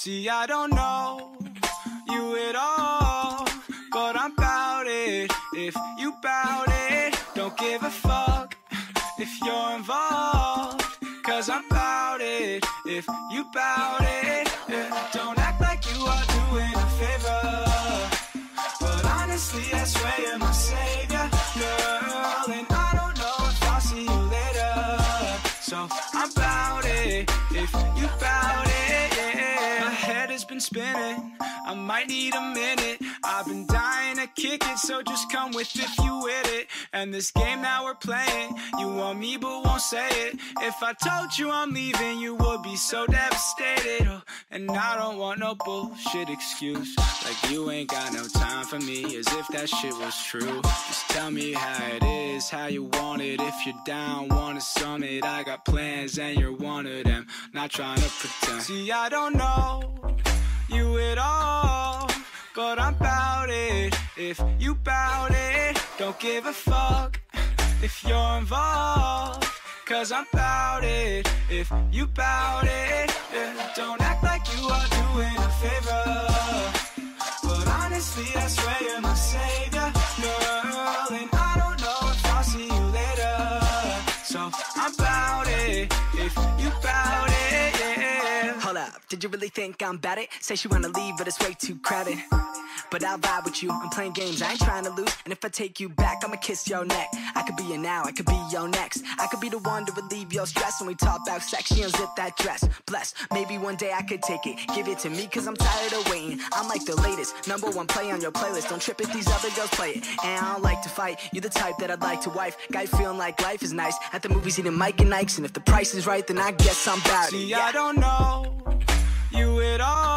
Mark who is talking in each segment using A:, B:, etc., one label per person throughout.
A: See, I don't know you at all, but I'm bout it. If you bout it, don't give a fuck if you're involved. Cause I'm bout it. If you bout it, yeah. don't act like you are doing a favor. But honestly, I swear you're my savior, spinning. I might need a minute. I've been dying to kick it, so just come with if you with it. And this game that we're playing, you want me but won't say it. If I told you I'm leaving, you would be so devastated. Oh, and I don't want no bullshit excuse. Like you ain't got no time for me, as if that shit was true. Just tell me how it is, how you want it. If you're down, wanna summit, I got plans and you're one of them. Not trying to pretend. See, I don't know but I'm bout it. If you bout it, don't give a fuck if you're involved. Cause I'm bout it. If you bout it, yeah. don't act like you are doing a favor. But honestly, I swear you're my savior, girl. And I don't know if I'll see you later. So I'm bout it. If you bout it, yeah.
B: Hold up, did you really think I'm bad it? Say she wanna leave, but it's way too crowded. But I'll vibe with you, I'm playing games, I ain't trying to lose. And if I take you back, I'ma kiss your neck. I could be your now, I could be your next. I could be the one to relieve your stress when we talk about sex. She unzip that dress. Bless, maybe one day I could take it. Give it to me, cause I'm tired of waiting. I'm like the latest, number one play on your playlist. Don't trip if these other girls play it. And I don't like to fight, you're the type that I'd like to wife. Guy feeling like life is nice. At the movies eating Mike and Ike's, and if the price is right, then I guess I'm bout it.
A: See, I don't know you at all,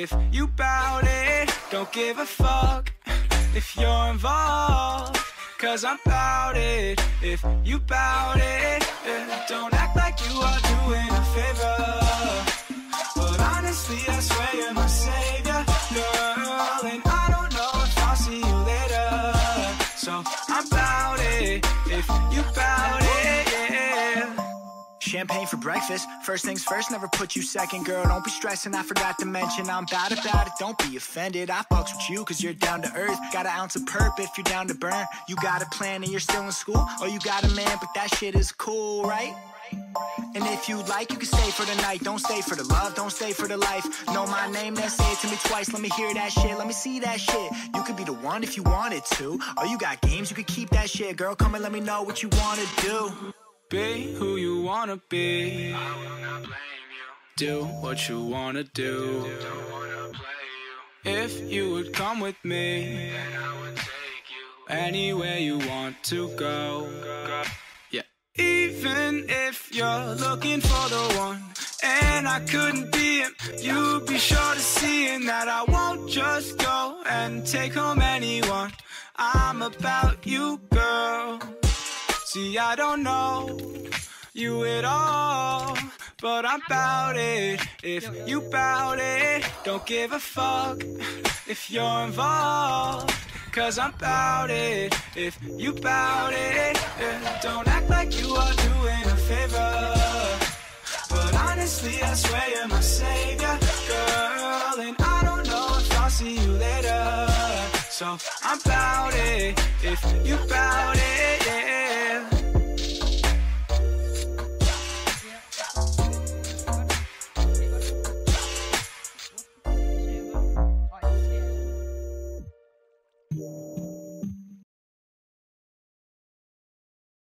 A: If you bout it, don't give a fuck if you're involved. Cause I'm bout it. If you bout it, yeah. don't act like you are doing a favor. But honestly, I swear you're my savior, girl. And I don't know if I'll see you later. So I'm bout it. If you bout it.
C: Champagne for breakfast. First things first, never put you second, girl. Don't be stressing, I forgot to mention I'm bad about it. Don't be offended. I fucks with you cause you're down to earth. Got an ounce of perp if you're down to burn. You got a plan and you're still in school. Or you got a man, but that shit is cool, right? And if you like, you can stay for the night. Don't stay for the love, don't stay for the life. Know my name, then say it to me twice. Let me hear that shit, let me see that shit. You could be the one if you wanted to. Oh, you got games, you could keep that shit. Girl, come and let me know what you wanna do.
A: Be who you wanna be. Do what you wanna do. If you would come with me, then I would take you anywhere you want to go. Yeah. Even if you're looking for the one, and I couldn't be him, you'd be sure to see in that I won't just go and take home anyone. I'm about you, girl. See, I don't know you at all, but I'm bout it. If you bout it, don't give a fuck if you're involved. Cause I'm bout it. If you bout it, yeah. don't act like you are doing a favor. But honestly, I swear you're my savior, girl. And I don't know if I'll see you later. So I'm bout it. If you bout it.